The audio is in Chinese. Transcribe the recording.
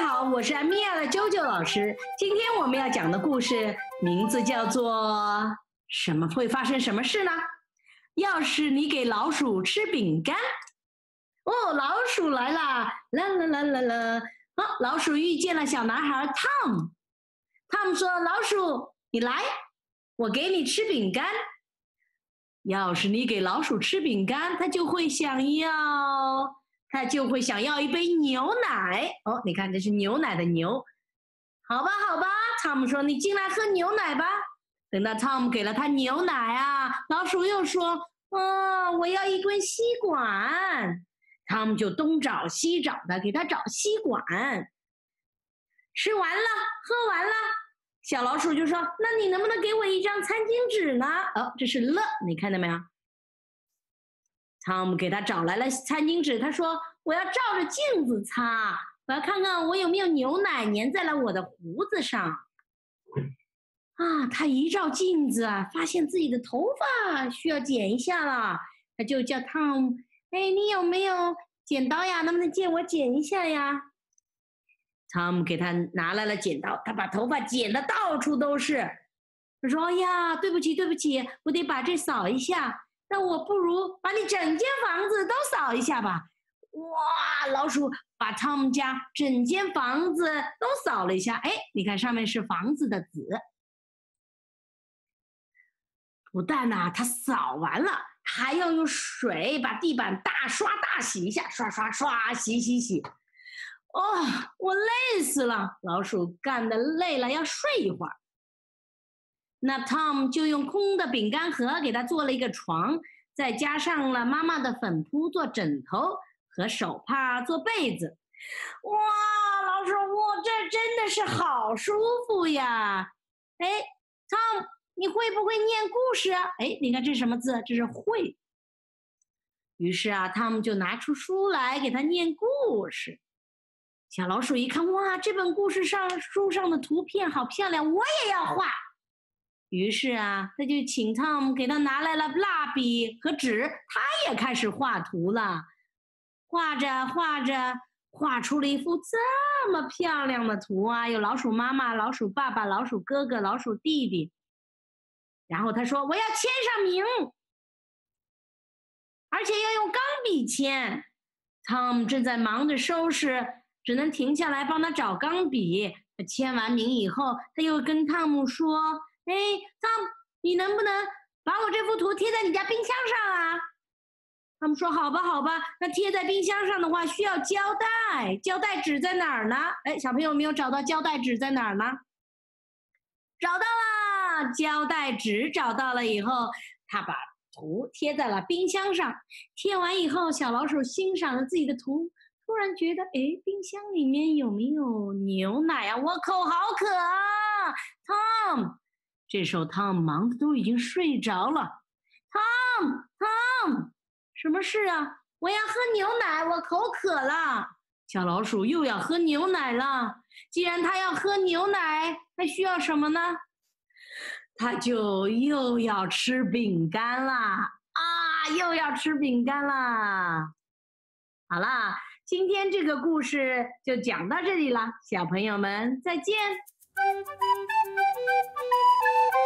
家好，我是米娅的啾啾老师。今天我们要讲的故事名字叫做《什么会发生什么事呢？要是你给老鼠吃饼干，哦，老鼠来了，啦啦啦啦啦！好，老鼠遇见了小男孩 Tom。Tom 说：“老鼠，你来，我给你吃饼干。要是你给老鼠吃饼干，它就会想要。”他就会想要一杯牛奶哦，你看这是牛奶的牛，好吧，好吧。汤姆说：“你进来喝牛奶吧。”等到汤姆给了他牛奶啊，老鼠又说：“哦，我要一根吸管。”汤姆就东找西找的给他找吸管。吃完了，喝完了，小老鼠就说：“那你能不能给我一张餐巾纸呢？”哦，这是乐，你看到没有？汤姆给他找来了餐巾纸，他说：“我要照着镜子擦，我要看看我有没有牛奶粘在了我的胡子上。”啊，他一照镜子啊，发现自己的头发需要剪一下了，他就叫汤姆：“哎，你有没有剪刀呀？能不能借我剪一下呀？”汤姆给他拿来了剪刀，他把头发剪的到处都是。他说：“哎呀，对不起，对不起，我得把这扫一下。”那我不如把你整间房子都扫一下吧！哇，老鼠把他们家整间房子都扫了一下。哎，你看上面是房子的子。不但呐，他扫完了，还要用水把地板大刷大洗一下，刷刷刷，洗洗洗。哦，我累死了！老鼠干的累了，要睡一会儿。那 Tom 就用空的饼干盒给他做了一个床，再加上了妈妈的粉扑做枕头和手帕做被子。哇，老鼠，哇，这真的是好舒服呀！哎，Tom，你会不会念故事啊？哎，你看这是什么字？这是会。于是啊，Tom 就拿出书来给他念故事。小老鼠一看，哇，这本故事上书上的图片好漂亮，我也要画。于是啊，他就请汤姆给他拿来了蜡笔和纸，他也开始画图了。画着画着，画出了一幅这么漂亮的图啊！有老鼠妈妈、老鼠爸爸、老鼠哥哥、老鼠弟弟。然后他说：“我要签上名，而且要用钢笔签。汤姆正在忙着收拾，只能停下来帮他找钢笔。签完名以后，他又跟汤姆说。哎，汤姆，你能不能把我这幅图贴在你家冰箱上啊？他们说好吧，好吧。那贴在冰箱上的话，需要胶带，胶带纸在哪儿呢？哎，小朋友没有找到胶带纸在哪儿呢？找到了，胶带纸找到了以后，他把图贴在了冰箱上。贴完以后，小老鼠欣赏了自己的图，突然觉得，哎，冰箱里面有没有牛奶啊？我口好渴啊，Tom。这时候，汤忙的都已经睡着了。汤，汤，什么事啊？我要喝牛奶，我口渴了。小老鼠又要喝牛奶了。既然它要喝牛奶，它需要什么呢？它就又要吃饼干啦！啊，又要吃饼干啦！好啦，今天这个故事就讲到这里了，小朋友们再见。Thank you.